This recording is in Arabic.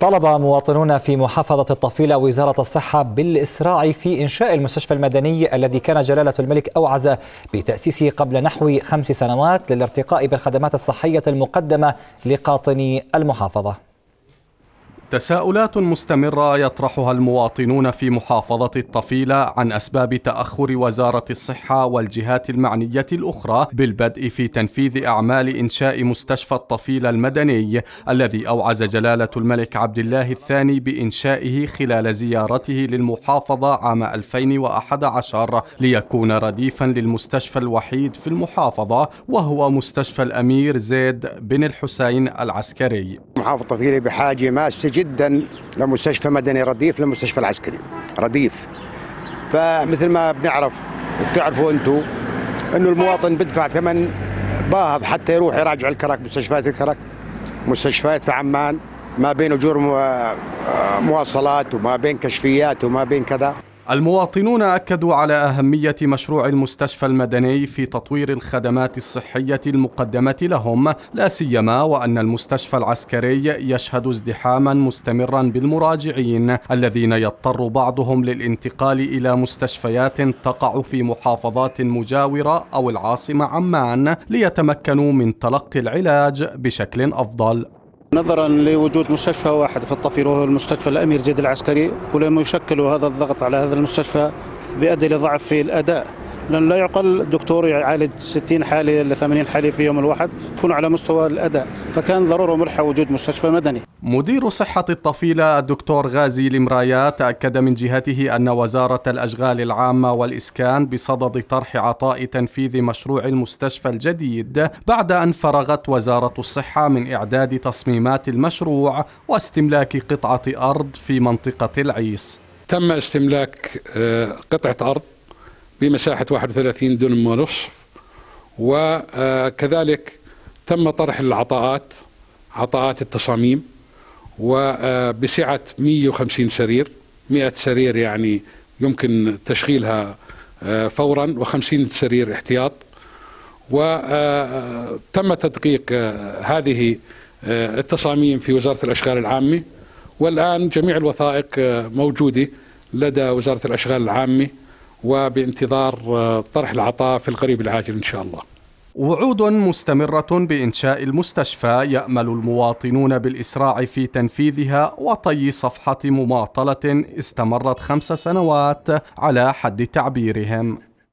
طلب مواطنون في محافظة الطفيلة وزارة الصحة بالإسراع في إنشاء المستشفى المدني الذي كان جلالة الملك أوعز بتأسيسه قبل نحو خمس سنوات للارتقاء بالخدمات الصحية المقدمة لقاطني المحافظة. تساؤلات مستمرة يطرحها المواطنون في محافظة الطفيلة عن أسباب تأخر وزارة الصحة والجهات المعنية الأخرى بالبدء في تنفيذ أعمال إنشاء مستشفى الطفيلة المدني الذي أوعز جلالة الملك عبد الله الثاني بإنشائه خلال زيارته للمحافظة عام 2011 ليكون رديفا للمستشفى الوحيد في المحافظة وهو مستشفى الأمير زيد بن الحسين العسكري. محافظة الطفيلة بحاجة ماسة جدا لمستشفى مدني رديف للمستشفى العسكري رديف. فمثل ما بنعرف بتعرفوا أنتم إنه المواطن بدفع ثمن باهظ حتى يروح يراجع الكرك مستشفيات الكرك مستشفيات في عمان ما بين أجور مواصلات وما بين كشفيات وما بين كذا. المواطنون أكدوا على أهمية مشروع المستشفى المدني في تطوير الخدمات الصحية المقدمة لهم لا سيما وأن المستشفى العسكري يشهد ازدحاما مستمرا بالمراجعين الذين يضطر بعضهم للانتقال إلى مستشفيات تقع في محافظات مجاورة أو العاصمة عمان ليتمكنوا من تلقي العلاج بشكل أفضل. نظرا لوجود مستشفى واحد في الطفيل وهو المستشفى الأمير زيد العسكري ولما يشكل هذا الضغط على هذا المستشفى بيؤدي لضعف في الأداء. لأن لا يعقل دكتور يعالج 60 حالة إلى 80 حالة في يوم الواحد يكون على مستوى الأداء. فكان ضرورة ملحة وجود مستشفى مدني. مدير صحة الطفيلة الدكتور غازي المرايات أكد من جهته أن وزارة الأشغال العامة والإسكان بصدد طرح عطاء تنفيذ مشروع المستشفى الجديد بعد أن فرغت وزارة الصحة من إعداد تصميمات المشروع واستملاك قطعة أرض في منطقة العيس. تم استملاك آه، قطعة أرض بمساحة 31 دنم ونصف وكذلك تم طرح العطاءات عطاءات التصاميم وبسعة 150 سرير 100 سرير يعني يمكن تشغيلها آه، فورا و50 سرير احتياط. وتم تدقيق آه، هذه آه، التصاميم في وزارة الأشغال العامة. والآن جميع الوثائق موجودة لدى وزارة الأشغال العامة. وبانتظار طرح العطاء في القريب العاجل إن شاء الله. وعود مستمرة بإنشاء المستشفى يأمل المواطنون بالإسراع في تنفيذها وطي صفحة مماطلة استمرت خمس سنوات على حد تعبيرهم.